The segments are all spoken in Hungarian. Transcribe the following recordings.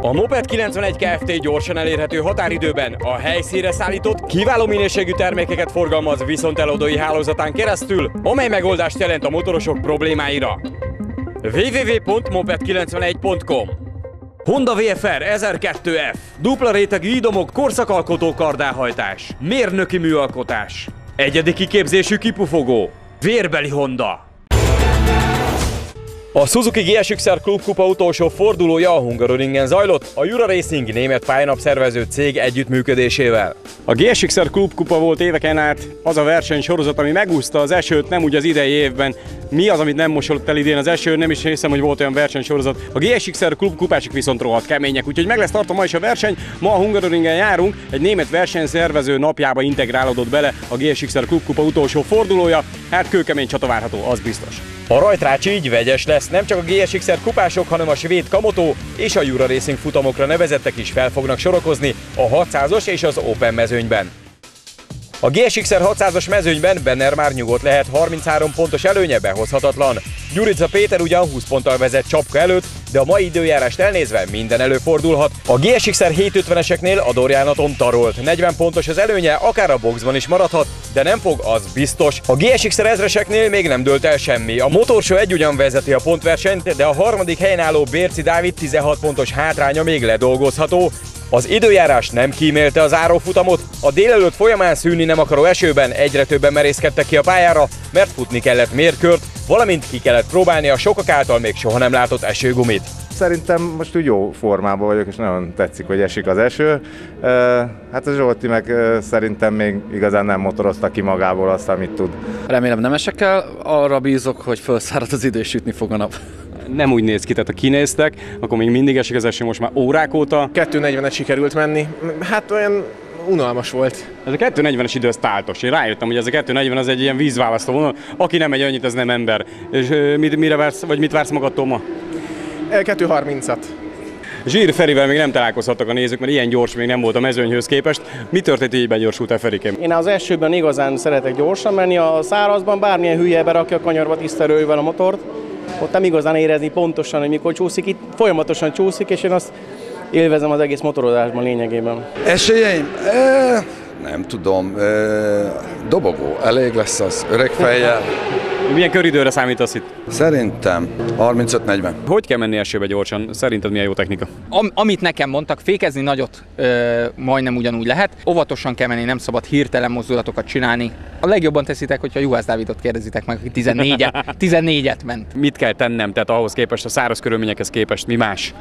A Moped 91 Kft. gyorsan elérhető határidőben a helyszínre szállított, kiváló minőségű termékeket forgalmaz viszont eladói hálózatán keresztül, amely megoldást jelent a motorosok problémáira. www.moped91.com Honda VFR 1002F Dupla rétegű idomok korszakalkotó kardáhajtás Mérnöki műalkotás Egyedi kiképzésű kipufogó Vérbeli Honda a Suzuki GSX-R Club Kupa utolsó fordulója a Hungaroringen zajlott, a Jura Racing német pályánap szervező cég együttműködésével. A GSX-R Club Kupa volt éveken át az a versenysorozat, ami megúszta az esőt, nem úgy az idei évben. Mi az, amit nem mosolott el idén az eső, nem is hiszem, hogy volt olyan versenysorozat. A GSX-R Club kupások viszont rohadt kemények, úgyhogy meg lesz tartva ma is a verseny. Ma a Hungaroringen járunk, egy német versenyszervező napjába integrálódott bele a GSX-R Club Kupa utolsó fordulója. Hát kőkemény csata várható, az biztos. A rajtrács így vegyes lesz, nem csak a GSX-R kupások, hanem a svéd Kamoto és a Jura Racing futamokra nevezettek is fel fognak sorokozni a 600-os és az Open mezőnyben. A GSX-R 600-as mezőnyben Benner már nyugodt lehet, 33 pontos előnye behozhatatlan. Gyurica Péter ugyan 20 ponttal vezet csapka előtt, de a mai időjárást elnézve minden előfordulhat. A GSX-R 750-eseknél a Dorian Atom tarolt, 40 pontos az előnye, akár a boxban is maradhat, de nem fog, az biztos. A GSX-R ezreseknél még nem dőlt el semmi. A motorsó egy ugyan vezeti a pontversenyt, de a harmadik helyen álló Bérci Dávid 16 pontos hátránya még ledolgozható, az időjárás nem kímélte az árófutamot, a délelőtt folyamán szűnni nem akaró esőben egyre többen merészkedtek ki a pályára, mert futni kellett mérkört, valamint ki kellett próbálni a sokak által még soha nem látott esőgumit. Szerintem most úgy jó formában vagyok, és nagyon tetszik, hogy esik az eső. Hát a Zsolti meg szerintem még igazán nem motorozta ki magából azt, amit tud. Remélem nem esek el, arra bízok, hogy felszárad az idő és sütni fog a nap nem úgy néz ki, tehát ha kinéztek, akkor még mindig esik az eső most már órák óta. 2.40-et sikerült menni, hát olyan unalmas volt. Ez a 240-es idő az táltos. Én rájöttem, hogy ez a 240 az egy ilyen vízválasztó vonal. Aki nem megy annyit, az nem ember. És mit, mire vársz, vagy mit vársz magadtól ma? 2.30-at. Zsír Ferivel még nem találkozhattak a nézők, mert ilyen gyors még nem volt a mezőnyhöz képest. Mi történt, hogy így begyorsultál Ferikém? Én az elsőben igazán szeretek gyorsan menni, a szárazban bármilyen hülye berakja a kanyarba tisztelővel a motort, ott nem igazán érezni pontosan, hogy mikor csúszik, itt folyamatosan csúszik, és én azt élvezem az egész motorozásban lényegében. Esélyeim? E, nem tudom, e, dobogó, elég lesz az, öreg fejjel. Milyen köridőre számítasz itt? Szerintem 35-40. Hogy kell menni esőbe gyorsan? Szerinted milyen jó technika? Am, amit nekem mondtak, fékezni nagyot ö, majdnem ugyanúgy lehet. Óvatosan kell menni, nem szabad hirtelen mozdulatokat csinálni. A legjobban teszitek, hogyha Juhász Dávidot kérdezitek meg, aki 14-et, 14-et ment. Mit kell tennem, tehát ahhoz képest, a száraz körülményekhez képest mi más?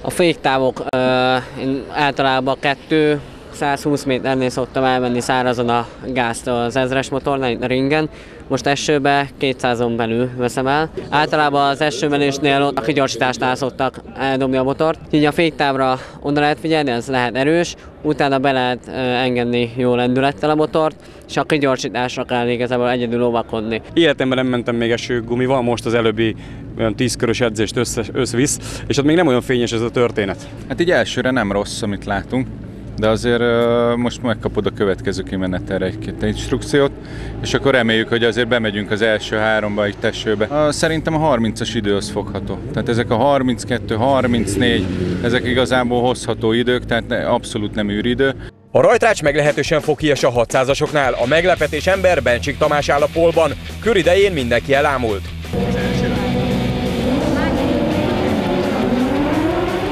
A féktávok ö, én általában kettő 120 méternél szoktam elmenni szárazon a gázt az ezres motornál, a ringen. Most esőbe 200-on belül veszem el. Általában az esőmenésnél a kigyorsításnál szoktak eldobni a motort. Így a féktávra oda lehet figyelni, ez lehet erős, utána be lehet engedni jó lendülettel a motort, és a kigyorsításra kell igazából egyedül lovakodni. Életemben nem mentem még esőgumival, most az előbbi olyan tízkörös edzést össze, összvisz, és ott még nem olyan fényes ez a történet. Hát így elsőre nem rossz, amit látunk de azért most megkapod a következő kimenetelre egy-két instrukciót, és akkor reméljük, hogy azért bemegyünk az első háromba egy tesőbe. Szerintem a 30-as idő az fogható. Tehát ezek a 32, 34, ezek igazából hozható idők, tehát abszolút nem űridő. A rajtrács meglehetősen fokias a 600-asoknál. A meglepetés ember Bencsik Tamás áll a polban. Köridején mindenki elámult.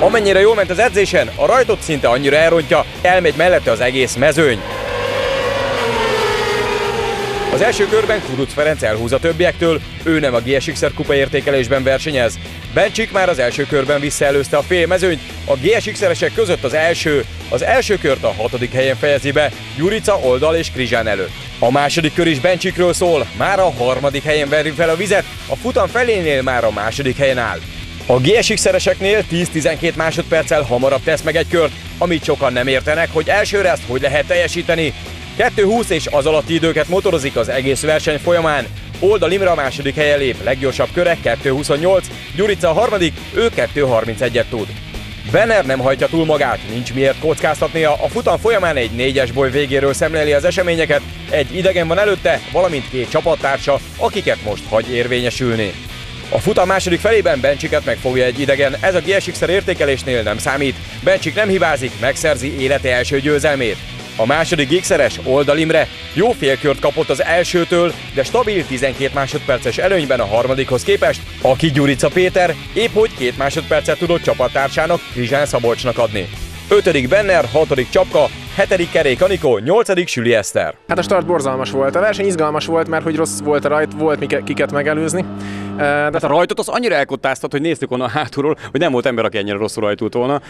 Amennyire jól ment az edzésen, a rajtot szinte annyira elrontja, elmegy mellette az egész mezőny. Az első körben Kuruc Ferenc elhúz a többiektől, ő nem a GSX-er kupa értékelésben versenyez. Bencsik már az első körben visszaelőzte a fél mezőnyt, a GSX-eresek között az első, az első kört a hatodik helyen fejezi be, Jurica, Oldal és Krizsán előtt. A második kör is Bencsikről szól, már a harmadik helyen veri fel a vizet, a futam felénél már a második helyen áll. A GSX-szereseknél 10-12 másodperccel hamarabb tesz meg egy kört, amit sokan nem értenek, hogy elsőre ezt hogy lehet teljesíteni. 2.20 és az alatti időket motorozik az egész verseny folyamán. Oldal Imre a második helyen lép, leggyorsabb köre 2.28, Gyurica a harmadik, ő 2.31-et tud. Benner nem hajtja túl magát, nincs miért kockáztatnia, a futam folyamán egy négyes boly végéről szemléli az eseményeket, egy idegen van előtte, valamint két csapattársa, akiket most hagy érvényesülni. A futam második felében Bencsiket megfogja egy idegen, ez a GSX-er értékelésnél nem számít. Bencsik nem hibázik, megszerzi élete első győzelmét. A második X-eres Oldal Imre jó félkört kapott az elsőtől, de stabil 12 másodperces előnyben a harmadikhoz képest, aki Gyurica Péter épp hogy két másodpercet tudott csapattársának Krizsán Szabolcsnak adni. 5. Benner, 6. Csapka, 7. Kerék Anikó, 8. Süli Eszter. Hát a start borzalmas volt. A verseny izgalmas volt, mert hogy rossz volt a rajt, volt mike- kiket megelőzni. De Hát a rajtot az annyira elkottáztat, hogy néztük volna a hátulról, hogy nem volt ember, aki ennyire rosszul rajtult volna.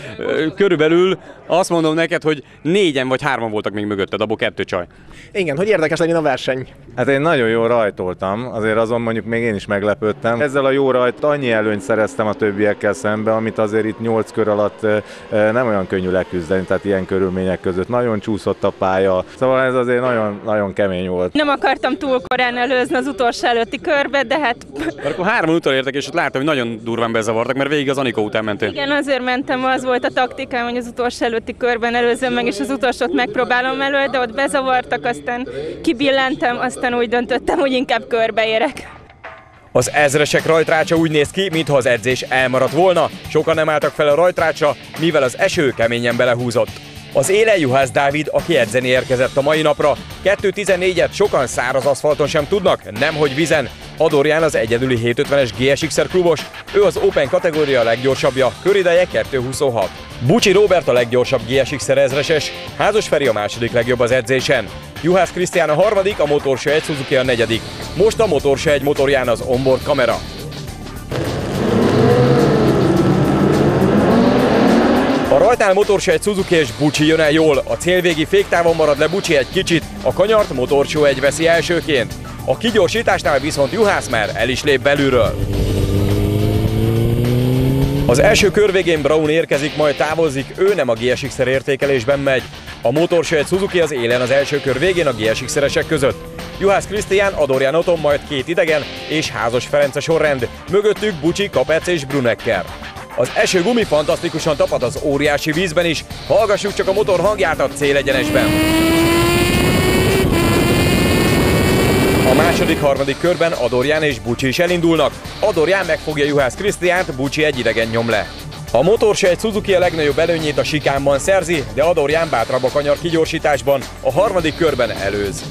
Körülbelül azt mondom neked, hogy négyen vagy hárman voltak még mögötted, abból kettő csaj. Igen, hogy érdekes legyen a verseny. Hát én nagyon jól rajtoltam, azért azon mondjuk még én is meglepődtem. Ezzel a jó rajt annyi előnyt szereztem a többiekkel szembe, amit azért itt 8 kör alatt nem olyan könnyű leküzdeni, tehát ilyen körülmények között. Nagyon csúszott a pálya, szóval ez azért nagyon, nagyon kemény volt. Nem akartam túl korán előzni az utolsó előtti körbe, de hát Mert akkor hárman utolértek, és ott láttam, hogy nagyon durván bezavartak, mert végig az Anikó után mentél. igen, azért mentem, az volt a taktikám, hogy az utolsó előtti körben előzöm meg, és az utolsót megpróbálom elő, de ott bezavartak, aztán kibillentem, aztán úgy döntöttem, hogy inkább körbeérek. Az ezresek rajtrácsa úgy néz ki, mintha az edzés elmaradt volna. Sokan nem álltak fel a rajtrácsra, mivel az eső keményen belehúzott. Az élen Juhász Dávid, aki edzeni érkezett a mai napra. 2.14-et sokan száraz aszfalton sem tudnak, nemhogy vizen. Adorján az egyedüli 750-es GSX-er klubos, ő az Open kategória leggyorsabbja, körideje 2.26. Bucsi Robert a leggyorsabb GSX-er ezreses, Házos Feri a második legjobb az edzésen. Juhász Krisztián a harmadik, a Motorsa egy Suzuki a negyedik. Most a Motorsa egy motorján az onboard kamera. A rajtnál Motorsa egy Suzuki és Bucsi jön el jól, a célvégi féktávon marad le Bucsi egy kicsit, a kanyart Motorsó egy veszi elsőként. A kigyorsításnál viszont Juhász már el is lép belülről. Az első kör végén Brown érkezik, majd távozik, ő nem a GSX-er értékelésben megy. A Motorsa egy Suzuki az élen az első kör végén a GSX-eresek között. Juhász Krisztián, Adorján Oton, majd két idegen és Házos Ferenc sorrend. Mögöttük Bucsi, Kapec és Brunecker. Az eső gumi fantasztikusan tapad az óriási vízben is, hallgassuk csak a motor hangját a célegyenesben. A második, harmadik körben Adorján és Bucsi is elindulnak. Adorján megfogja Juhász Krisztiánt, Bucsi egy idegen nyom le. A motorsa egy Suzuki a legnagyobb előnyét a sikánban szerzi, de Adorján bátrabb a kanyar kigyorsításban, a harmadik körben előz.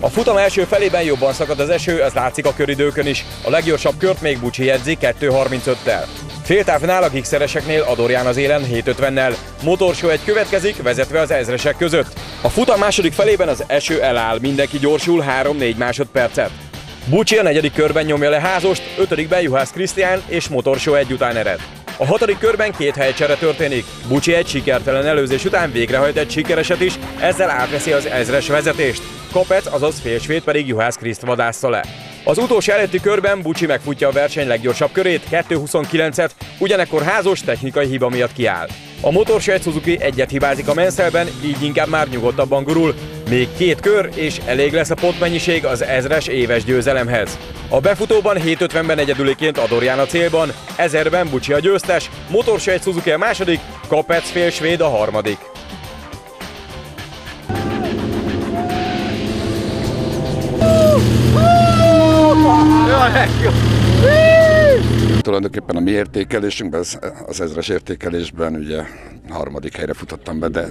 A futam első felében jobban szakad az eső, ez látszik a köridőkön is. A leggyorsabb kört még Bucsi jegyzi 2.35-tel. Féltávnál a gigszereseknél Adorján az élen 7.50-nel. Motorsó egy következik, vezetve az ezresek között. A futam második felében az eső eláll, mindenki gyorsul 3-4 másodpercet. Bucsi a negyedik körben nyomja le házost, ötödikben Juhász Krisztián és Motorsó egy után ered. A hatodik körben két helycsere történik. Bucsi egy sikertelen előzés után végrehajt egy sikereset is, ezzel átveszi az ezres vezetést. Kopec, azaz félsvét pedig Juhász Kriszt vadásza le. Az utolsó előtti körben Bucsi megfutja a verseny leggyorsabb körét, 2.29-et, ugyanekkor házos technikai hiba miatt kiáll. A motorsa egy Suzuki egyet hibázik a menszelben, így inkább már nyugodtabban gurul. Még két kör, és elég lesz a pontmennyiség az ezres éves győzelemhez. A befutóban 7.50-ben egyedüliként Adorján a célban, ezerben Bucsi a győztes, motorsa egy Suzuki a második, Kapec fél svéd a harmadik. Tulajdonképpen a mi értékelésünkben, az, az ezres értékelésben ugye harmadik helyre futottam be, de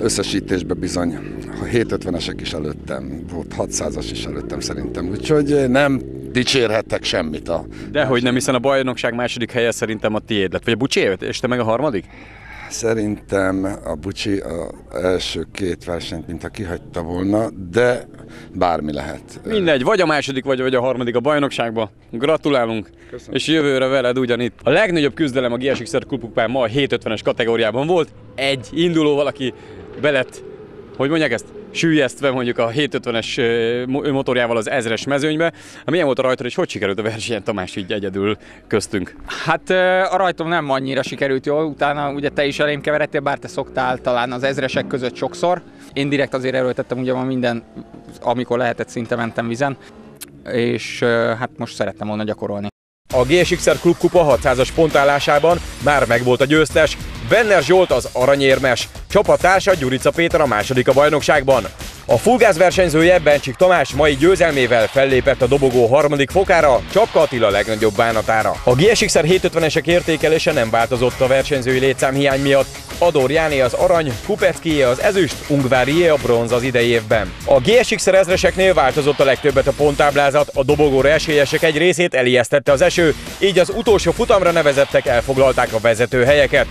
összesítésben bizony a 750-esek is előttem, volt 600-as is előttem szerintem, úgyhogy nem dicsérhettek semmit a Dehogy nem, hiszen a bajnokság második helye szerintem a tiéd lett. Vagy a Bucsi, és te meg a harmadik? Szerintem a Bucsi az első két versenyt, mintha kihagyta volna, de bármi lehet. Mindegy, vagy a második, vagy, vagy a harmadik a bajnokságban. Gratulálunk, Köszönöm. és jövőre veled ugyanitt. A legnagyobb küzdelem a GSX-er ma a 750-es kategóriában volt. Egy induló valaki belett, hogy mondják ezt, sűjesztve mondjuk a 750-es ö, motorjával az ezres mezőnybe. Hát milyen volt a rajtod, és hogy sikerült a versenyen Tamás így egyedül köztünk? Hát a rajtom nem annyira sikerült jól, utána ugye te is elém keveredtél, bár te szoktál talán az ezresek között sokszor. Én direkt azért erőltettem, ugye ma minden, amikor lehetett szinte mentem vizen, és hát most szerettem volna gyakorolni. A GSX-er klubkupa 600-as pontállásában már megvolt a győztes, Benner Zsolt az aranyérmes, csapattársa Gyurica Péter a második a bajnokságban. A fullgáz versenyzője Bencsik Tamás mai győzelmével fellépett a dobogó harmadik fokára, Csapka Attila legnagyobb bánatára. A GSX-er 750-esek értékelése nem változott a versenyzői létszám hiány miatt. Ador Jáné az arany, Kupeckié az ezüst, Ungvárié a bronz az idei évben. A GSX-er ezreseknél változott a legtöbbet a ponttáblázat, a dobogóra esélyesek egy részét elijesztette az eső, így az utolsó futamra nevezettek elfoglalták a vezető helyeket.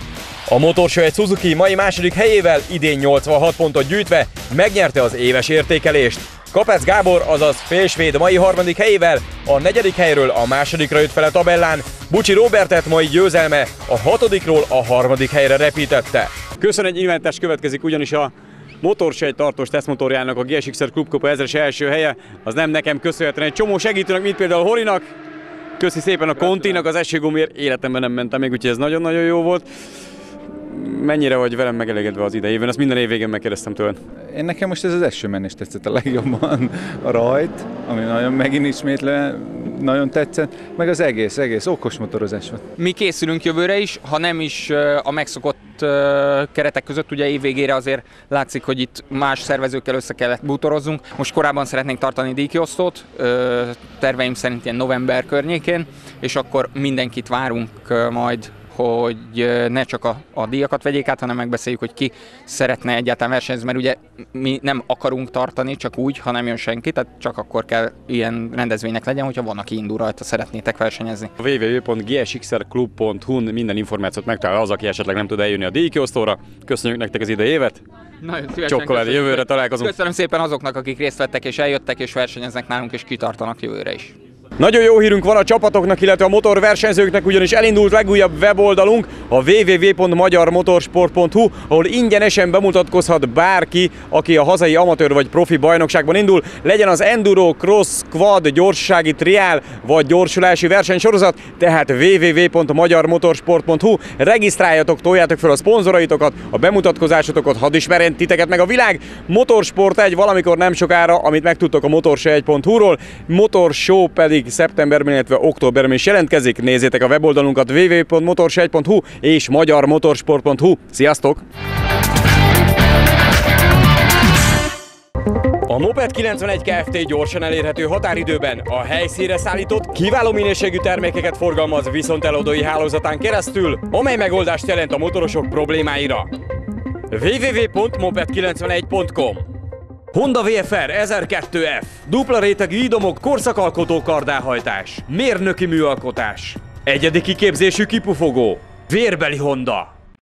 A motorsó egy Suzuki mai második helyével idén 86 pontot gyűjtve megnyerte az éves értékelést. Kapec Gábor, azaz félsvéd mai harmadik helyével a negyedik helyről a másodikra jött fel a tabellán, Bucsi Robertet mai győzelme a hatodikról a harmadik helyre repítette. Köszön egy inventás következik, ugyanis a motorsej tartós tesztmotorjának a GSX-er Klubkopa ezres első helye, az nem nekem köszönhetően egy csomó segítőnek, mint például Horinak, Köszi szépen a Kontinak, az esőgumért életemben nem mentem még, úgyhogy ez nagyon-nagyon jó volt mennyire vagy velem megelégedve az idejében? Ezt minden év végén megkérdeztem tőled. Én nekem most ez az első menés tetszett a legjobban. A rajt, ami nagyon megint ismétle nagyon tetszett, meg az egész, egész okos motorozás volt. Mi készülünk jövőre is, ha nem is a megszokott keretek között, ugye évvégére azért látszik, hogy itt más szervezőkkel össze kellett bútorozzunk. Most korábban szeretnénk tartani díjkiosztót, terveim szerint ilyen november környékén, és akkor mindenkit várunk majd hogy ne csak a, a díjakat vegyék át, hanem megbeszéljük, hogy ki szeretne egyáltalán versenyezni, mert ugye mi nem akarunk tartani csak úgy, ha nem jön senki, tehát csak akkor kell ilyen rendezvénynek legyen, hogyha van, aki indul rajta, szeretnétek versenyezni. A www.gsxrclub.hu minden információt megtalál az, aki esetleg nem tud eljönni a díjkiosztóra. Köszönjük nektek az idei évet! Nagyon szívesen Csokoládé, jövőre találkozunk. Köszönöm szépen azoknak, akik részt vettek és eljöttek és versenyeznek nálunk és kitartanak jövőre is. Nagyon jó hírünk van a csapatoknak, illetve a motorversenyzőknek, ugyanis elindult legújabb weboldalunk, a www.magyarmotorsport.hu, ahol ingyenesen bemutatkozhat bárki, aki a hazai amatőr vagy profi bajnokságban indul, legyen az enduro, cross, quad, gyorsasági triál vagy gyorsulási versenysorozat, tehát www.magyarmotorsport.hu, regisztráljatok, toljátok fel a szponzoraitokat, a bemutatkozásotokat, hadd ismerjen titeket meg a világ. Motorsport egy valamikor nem sokára, amit megtudtok a motorse1.hu-ról, Motorshow pedig szeptemberben, illetve októberben is jelentkezik. Nézzétek a weboldalunkat www.motorsegy.hu és magyarmotorsport.hu. Sziasztok! A Moped 91 Kft. gyorsan elérhető határidőben a helyszínre szállított, kiváló minőségű termékeket forgalmaz viszont eladói hálózatán keresztül, amely megoldást jelent a motorosok problémáira. www.moped91.com Honda VFR 1002F, dupla rétegű idomok, korszakalkotó kardáhajtás, mérnöki műalkotás, egyedi kiképzésű kipufogó, vérbeli Honda.